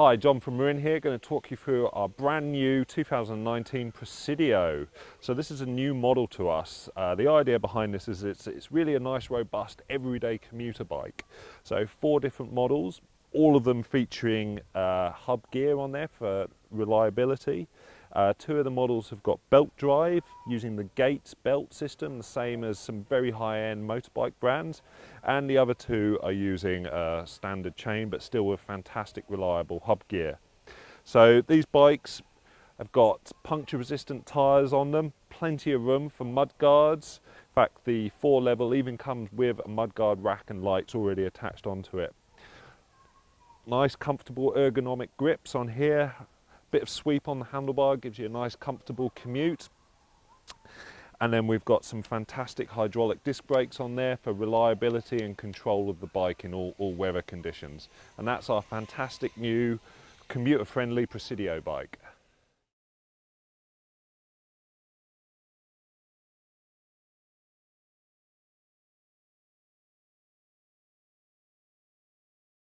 Hi, John from Marin here, going to talk you through our brand new 2019 Presidio. So this is a new model to us. Uh, the idea behind this is it's, it's really a nice, robust, everyday commuter bike. So four different models, all of them featuring uh, hub gear on there for reliability. Uh, two of the models have got belt drive using the Gates belt system, the same as some very high-end motorbike brands, and the other two are using a standard chain, but still with fantastic reliable hub gear. So these bikes have got puncture-resistant tyres on them, plenty of room for mud guards. In fact, the four level even comes with a mudguard rack and lights already attached onto it. Nice, comfortable ergonomic grips on here, Bit of sweep on the handlebar gives you a nice comfortable commute. And then we've got some fantastic hydraulic disc brakes on there for reliability and control of the bike in all, all weather conditions. And that's our fantastic new commuter friendly Presidio bike.